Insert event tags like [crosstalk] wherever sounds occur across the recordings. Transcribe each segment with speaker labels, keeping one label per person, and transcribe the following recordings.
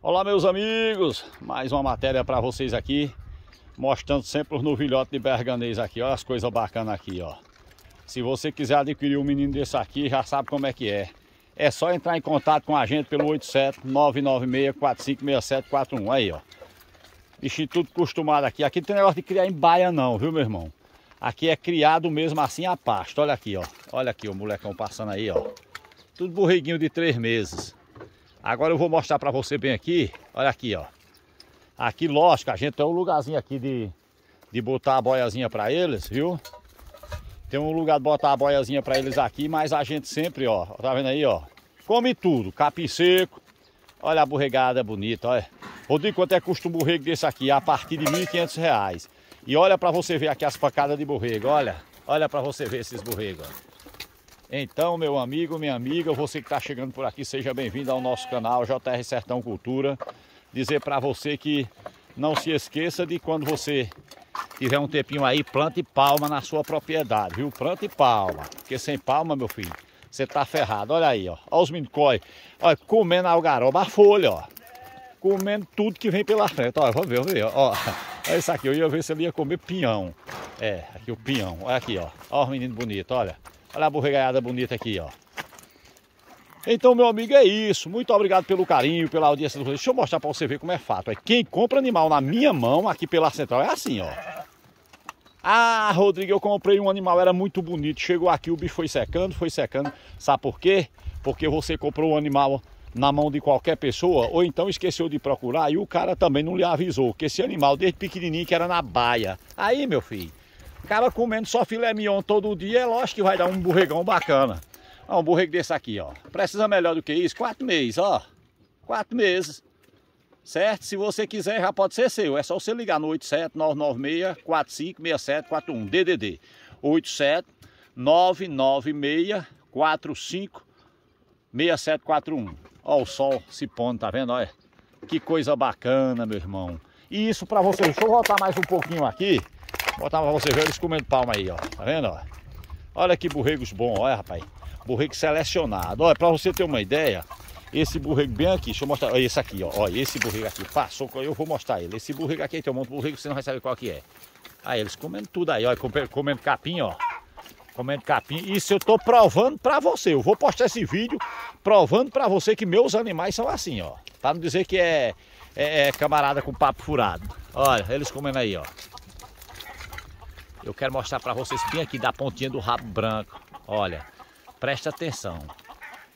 Speaker 1: Olá meus amigos, mais uma matéria para vocês aqui, mostrando sempre os novilhotes de berganês aqui, olha as coisas bacanas aqui, ó. Se você quiser adquirir um menino desse aqui, já sabe como é que é. É só entrar em contato com a gente pelo 87 996 456741, aí ó. Bichinho tudo acostumado aqui, aqui não tem negócio de criar em baia não, viu meu irmão? Aqui é criado mesmo assim a pasto, olha aqui ó, olha aqui o molecão passando aí ó. Tudo borreguinho de três meses. Agora eu vou mostrar para você bem aqui. Olha aqui, ó. Aqui, lógico, a gente tem um lugarzinho aqui de, de botar a boiazinha para eles, viu? Tem um lugar de botar a boiazinha para eles aqui, mas a gente sempre, ó, tá vendo aí, ó? Come tudo, capim seco. Olha a borregada bonita, olha. Rodrigo, quanto é custo um borrego desse aqui? A partir de R$ 1.500. E olha para você ver aqui as pacadas de borrego, olha. Olha para você ver esses borregos, ó. Então, meu amigo, minha amiga, você que está chegando por aqui, seja bem-vindo ao nosso canal JR Sertão Cultura. Dizer para você que não se esqueça de quando você tiver um tempinho aí, plante palma na sua propriedade, viu? Plante palma, porque sem palma, meu filho, você tá ferrado. Olha aí, ó, olha os minicói, olha, comendo algaroba, a folha, ó. Comendo tudo que vem pela frente, ó, vamos ver, vamos ver, ó. Olha isso aqui, eu ia ver se ele ia comer pinhão. É, aqui o pinhão, olha aqui, ó. Olha os meninos bonitos, olha. Olha a borregaiada bonita aqui, ó. Então, meu amigo, é isso. Muito obrigado pelo carinho, pela audiência Deixa eu mostrar para você ver como é fato. Quem compra animal na minha mão, aqui pela central, é assim, ó. Ah, Rodrigo, eu comprei um animal, era muito bonito. Chegou aqui, o bicho foi secando, foi secando. Sabe por quê? Porque você comprou um animal na mão de qualquer pessoa, ou então esqueceu de procurar e o cara também não lhe avisou que esse animal, desde pequenininho, que era na baia. Aí, meu filho, cara comendo só filé mignon todo dia, é lógico que vai dar um borregão bacana. Ó, um borrego desse aqui, ó. Precisa melhor do que isso? Quatro meses, ó. Quatro meses. Certo? Se você quiser, já pode ser seu. É só você ligar no 87996-456741. DDD. 87996-456741. Ó o sol se pondo, tá vendo? Olha. Que coisa bacana, meu irmão. E isso pra você. Deixa eu voltar mais um pouquinho aqui. Botar pra você ver eles comendo palma aí, ó. Tá vendo, ó? Olha que borregos bons, olha, rapaz. Borrego selecionado. Olha, pra você ter uma ideia, esse borrego bem aqui, deixa eu mostrar. Olha esse aqui, ó. Olha, esse borrego aqui. Passou, eu vou mostrar ele. Esse borrego aqui tem um monte de borrego, você não vai saber qual que é. Aí, eles comendo tudo aí, ó. Comendo capim, ó. Comendo capim. Isso eu tô provando pra você. Eu vou postar esse vídeo provando pra você que meus animais são assim, ó. Pra não dizer que é, é, é camarada com papo furado. Olha, eles comendo aí, ó. Eu quero mostrar para vocês bem aqui da pontinha do rabo branco. Olha, presta atenção.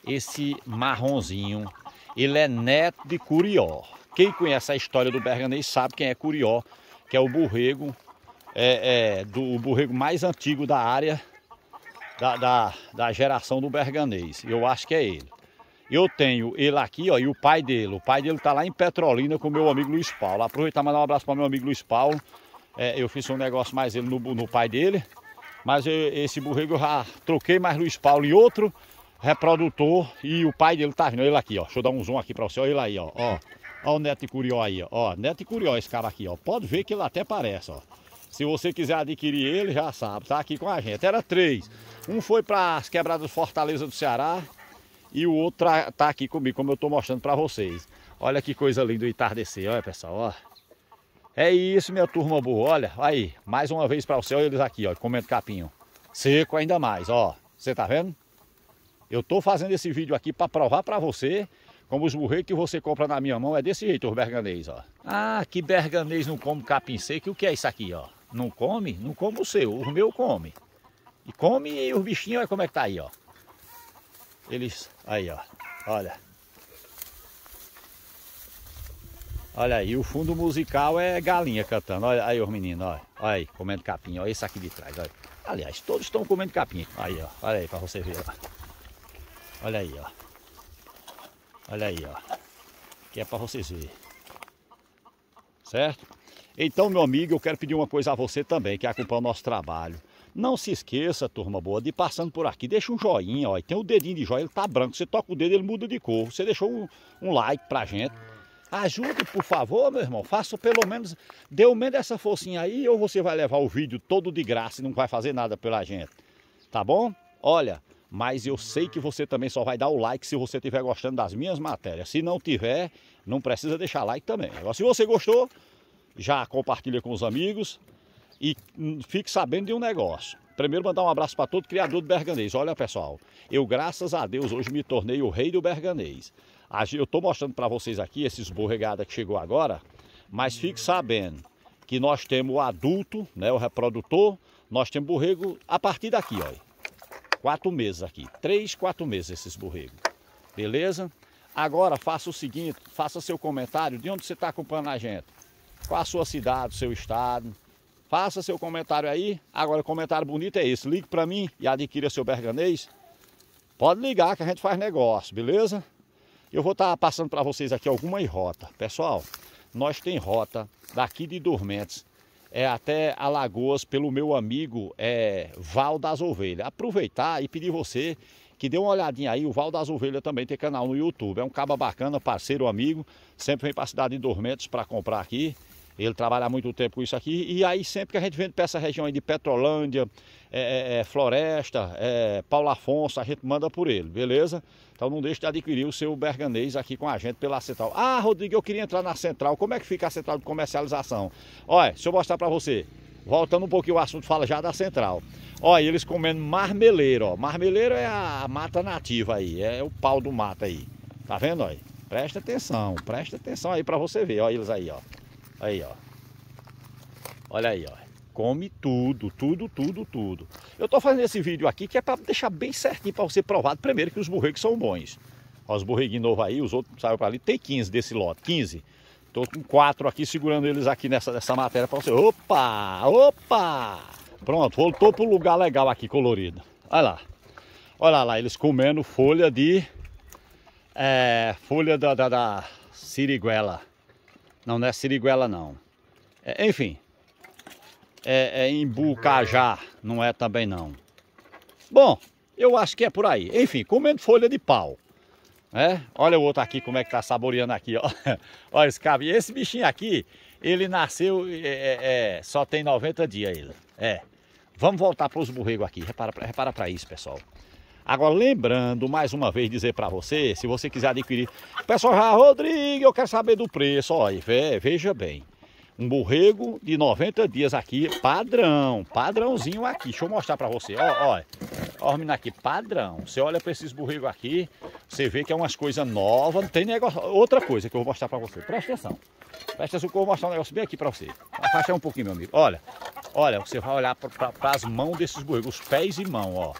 Speaker 1: Esse marronzinho, ele é neto de Curió. Quem conhece a história do Berganês sabe quem é Curió, que é o borrego, é, é, do borrego mais antigo da área da, da, da geração do Berganês. Eu acho que é ele. Eu tenho ele aqui, ó, e o pai dele. O pai dele tá lá em Petrolina com meu amigo Luiz Paulo. Aproveitar e mandar um abraço para meu amigo Luiz Paulo. É, eu fiz um negócio mais ele no, no pai dele. Mas eu, esse borrego eu já troquei mais Luiz Paulo e outro reprodutor. E o pai dele tá vindo. Ele aqui, ó. Deixa eu dar um zoom aqui para você. Olha ele aí, ó. ó. O Neto Curió aí, ó. Neto Curió, esse cara aqui, ó. Pode ver que ele até parece, ó. Se você quiser adquirir ele, já sabe, tá aqui com a gente. Era três. Um foi para as quebradas Fortaleza do Ceará e o outro tá, tá aqui comigo, como eu tô mostrando para vocês. Olha que coisa linda o entardecer, olha pessoal, ó. É isso, minha turma boa. Olha, aí, mais uma vez para o céu eles aqui, ó, comendo capinho. Seco ainda mais, ó. Você tá vendo? Eu tô fazendo esse vídeo aqui para provar para você como os burreiros que você compra na minha mão é desse jeito, os berganês, ó. Ah, que berganês não come capim seco. O que é isso aqui, ó? Não come? Não come o seu, o meu come. E come e os bichinhos, olha como é que tá aí, ó. Eles, aí, ó. Olha. Olha aí, o fundo musical é galinha cantando. Olha aí os meninos, olha. Olha aí, comendo capim, olha esse aqui de trás, olha. Aliás, todos estão comendo capim. Aí, ó. Olha aí para você ver. Olha aí, ó. Olha aí, ó. Que é para vocês verem. Certo? Então, meu amigo, eu quero pedir uma coisa a você também, que acompanha o nosso trabalho. Não se esqueça, turma boa, de passando por aqui, deixa um joinha, ó. Tem o dedinho de joia, ele tá branco. Você toca o dedo, ele muda de cor. Você deixou um, um like pra gente. Ajude, por favor, meu irmão. Faça pelo menos, dê o menos essa forcinha aí, ou você vai levar o vídeo todo de graça e não vai fazer nada pela gente. Tá bom? Olha, mas eu sei que você também só vai dar o like se você estiver gostando das minhas matérias. Se não tiver, não precisa deixar like também. Agora, se você gostou, já compartilha com os amigos e hum, fique sabendo de um negócio. Primeiro mandar um abraço para todo criador do berganês. Olha pessoal, eu graças a Deus hoje me tornei o rei do berganês. Eu estou mostrando para vocês aqui esses borregada que chegou agora, mas fique sabendo que nós temos o adulto, né, o reprodutor, nós temos borrego a partir daqui, ó. Quatro meses aqui. Três, quatro meses esses borregos. Beleza? Agora faça o seguinte, faça seu comentário de onde você está acompanhando a gente. Qual a sua cidade, seu estado. Faça seu comentário aí. Agora o comentário bonito é esse. Ligue para mim e adquira seu berganês. Pode ligar que a gente faz negócio, beleza? Eu vou estar tá passando para vocês aqui algumas rotas. Pessoal, nós tem rota daqui de Dormentes é, até Alagoas pelo meu amigo é, Val das Ovelhas. Aproveitar e pedir você que dê uma olhadinha aí, o Val das Ovelhas também tem canal no YouTube. É um caba bacana, parceiro, amigo, sempre vem para a cidade de Dormentes para comprar aqui. Ele trabalha há muito tempo com isso aqui. E aí, sempre que a gente vende para essa região aí de Petrolândia, é, é, é, Floresta, é, Paulo Afonso, a gente manda por ele, beleza? Então não deixe de adquirir o seu berganês aqui com a gente pela central. Ah, Rodrigo, eu queria entrar na central. Como é que fica a central de comercialização? Olha, deixa eu mostrar para você. Voltando um pouquinho o assunto, fala já da central. Olha, eles comendo marmeleiro, ó. Marmeleiro é a mata nativa aí, é o pau do mato aí. Tá vendo, olha? Presta atenção, presta atenção aí para você ver, ó, eles aí, ó. Aí, ó. Olha aí, ó. Come tudo, tudo, tudo, tudo. Eu tô fazendo esse vídeo aqui que é para deixar bem certinho para você provado primeiro que os borregos são bons. Ó, os borreguinhos novos aí, os outros saíram para ali. Tem 15 desse lote, 15. Tô com quatro aqui, segurando eles aqui nessa, nessa matéria para você. Opa, opa! Pronto, voltou pro lugar legal aqui, colorido. Olha lá. Olha lá, eles comendo folha de... É, folha da, da, da siriguela. Não, não é siriguela não. É, enfim. É, é não é também não. Bom, eu acho que é por aí. Enfim, comendo folha de pau. É? Olha o outro aqui, como é que tá saboreando aqui, ó. [laughs] Olha esse cabelo. Esse bichinho aqui, ele nasceu, é, é, é só tem 90 dias ele. É. Vamos voltar para os borregos aqui. Repara, repara para isso, pessoal. Agora, lembrando, mais uma vez, dizer para você, se você quiser adquirir... Pessoal, já, Rodrigo, eu quero saber do preço. Olha, veja bem. Um borrego de 90 dias aqui, padrão, padrãozinho aqui. Deixa eu mostrar para você, ó, olha. Ó, menino aqui, padrão. Você olha para esses borregos aqui, você vê que é umas coisas novas, não tem negócio... Outra coisa que eu vou mostrar para você, presta atenção. Presta atenção que eu vou mostrar um negócio bem aqui para você. Afasta um pouquinho, meu amigo. Olha, olha, você vai olhar para as mãos desses borregos, os pés e mão, ó.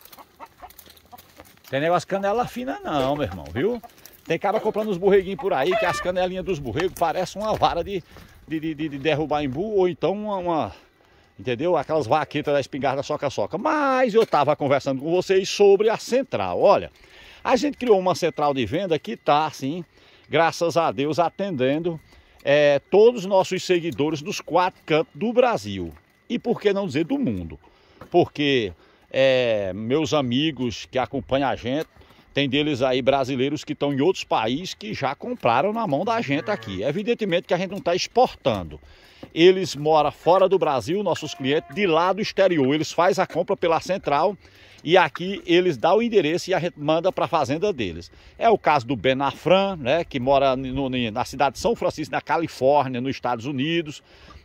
Speaker 1: Tem negócio canela fina não, meu irmão, viu? Tem cara comprando os borreguinhos por aí, que as canelinhas dos borregos parecem uma vara de, de, de, de derrubar embu, ou então uma, uma, entendeu? Aquelas vaquetas da espingarda soca-soca. Mas eu estava conversando com vocês sobre a central. Olha, a gente criou uma central de venda que está, assim, graças a Deus, atendendo é, todos os nossos seguidores dos quatro cantos do Brasil. E por que não dizer do mundo? Porque é, meus amigos que acompanham a gente, tem deles aí brasileiros que estão em outros países que já compraram na mão da gente aqui. Evidentemente que a gente não está exportando. Eles moram fora do Brasil, nossos clientes, de lá do exterior. Eles fazem a compra pela central e aqui eles dão o endereço e a gente manda para a fazenda deles. É o caso do Benafran, né, que mora no, na cidade de São Francisco, na Califórnia, nos Estados Unidos,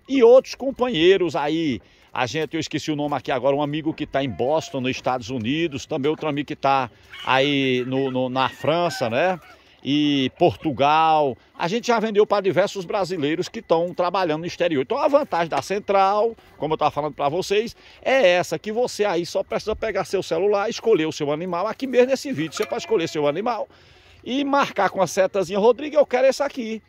Speaker 1: e outros companheiros aí a gente, eu esqueci o nome aqui agora, um amigo que está em Boston, nos Estados Unidos, também outro amigo que está aí no, no, na França, né? E Portugal. A gente já vendeu para diversos brasileiros que estão trabalhando no exterior. Então a vantagem da central, como eu estava falando para vocês, é essa, que você aí só precisa pegar seu celular, escolher o seu animal. Aqui mesmo nesse vídeo, você pode escolher seu animal e marcar com a setazinha, Rodrigo, eu quero esse aqui.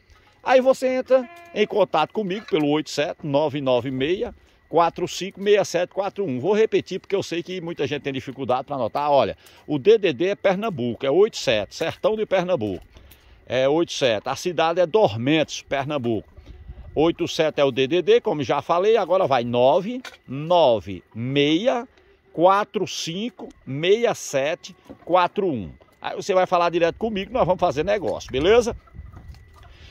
Speaker 1: Aí você entra em contato comigo pelo 87996 456741. Vou repetir porque eu sei que muita gente tem dificuldade para anotar. Olha, o DDD é Pernambuco, é 87, Sertão de Pernambuco. É 87. A cidade é Dormentes, Pernambuco. 87 é o DDD, como já falei, agora vai 996 45 67 41. Aí você vai falar direto comigo, nós vamos fazer negócio, beleza?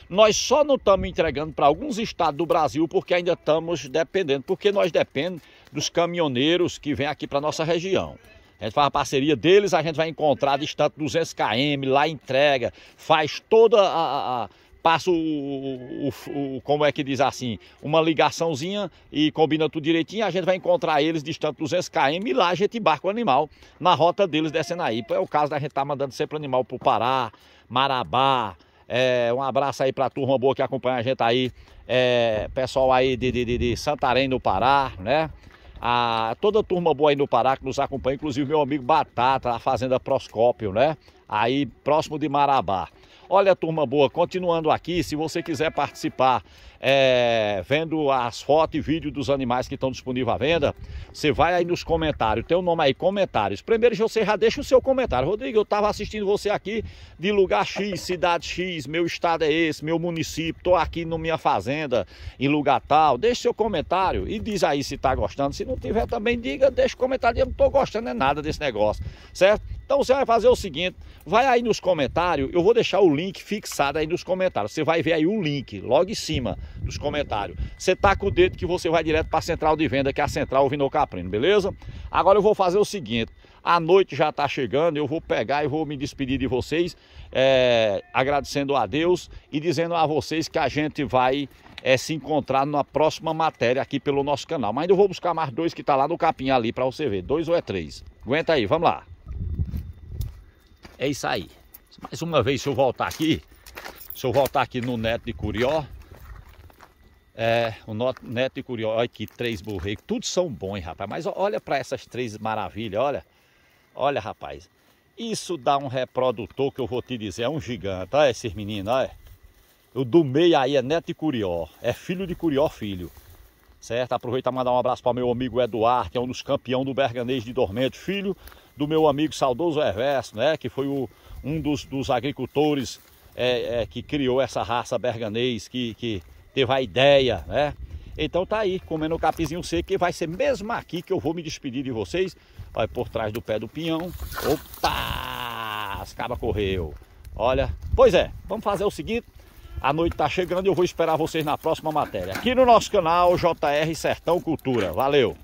Speaker 1: Nós só não estamos entregando para alguns estados do Brasil porque ainda estamos dependendo, porque nós dependemos dos caminhoneiros que vêm aqui para nossa região. A gente faz a parceria deles, a gente vai encontrar distante 200 km, lá entrega, faz toda a, a passa o, o, o, como é que diz assim, uma ligaçãozinha e combina tudo direitinho, a gente vai encontrar eles distante 200 km e lá a gente embarca o animal na rota deles descendo aí. É o caso da gente estar tá mandando sempre o animal pro Pará, Marabá, é, um abraço aí pra turma boa que acompanha a gente aí, é, pessoal aí de, de, de Santarém no Pará, né? A, toda a turma boa aí no Pará que nos acompanha, inclusive meu amigo Batata, a Fazenda Proscópio, né? Aí próximo de Marabá. Olha, turma boa, continuando aqui, se você quiser participar é, vendo as fotos e vídeos dos animais que estão disponíveis à venda, você vai aí nos comentários, tem o um nome aí, comentários. Primeiro você já deixa o seu comentário. Rodrigo, eu estava assistindo você aqui de lugar X, cidade X, meu estado é esse, meu município, estou aqui na minha fazenda, em lugar tal. Deixa seu comentário e diz aí se está gostando. Se não tiver também, diga, deixa o comentário, eu não estou gostando é nada desse negócio, certo? Então você vai fazer o seguinte, vai aí nos comentários, eu vou deixar o link fixado aí nos comentários. Você vai ver aí o link logo em cima dos comentários. Você taca o dedo que você vai direto para a central de venda, que é a central Vino Caprino, beleza? Agora eu vou fazer o seguinte, a noite já está chegando, eu vou pegar e vou me despedir de vocês, é, agradecendo a Deus e dizendo a vocês que a gente vai é, se encontrar na próxima matéria aqui pelo nosso canal. Mas ainda vou buscar mais dois que tá lá no capim ali para você ver, dois ou é três. Aguenta aí, vamos lá. É isso aí. Mais uma vez, se eu voltar aqui, se eu voltar aqui no Neto de Curió, é, o Neto de Curió, olha aqui, três borregos, tudo são bons, rapaz. Mas olha para essas três maravilhas, olha. Olha, rapaz. Isso dá um reprodutor que eu vou te dizer, é um gigante. Olha esses meninos, olha. O do meio aí é Neto de Curió, é filho de Curió, filho. Certo? Aproveita para mandar um abraço para meu amigo Eduardo, que é um dos campeões do Berganês de Dormento, filho do meu amigo saudoso Eversto, né? Que foi o, um dos, dos agricultores é, é, que criou essa raça berganês, que, que teve a ideia, né? Então tá aí, comendo o capizinho seco, que vai ser mesmo aqui que eu vou me despedir de vocês. Olha, por trás do pé do pinhão. Opa! As cabas correu. Olha, pois é, vamos fazer o seguinte. A noite tá chegando e eu vou esperar vocês na próxima matéria. Aqui no nosso canal JR Sertão Cultura. Valeu!